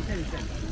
下見下見下見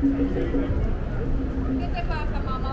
Câte va asta, mama?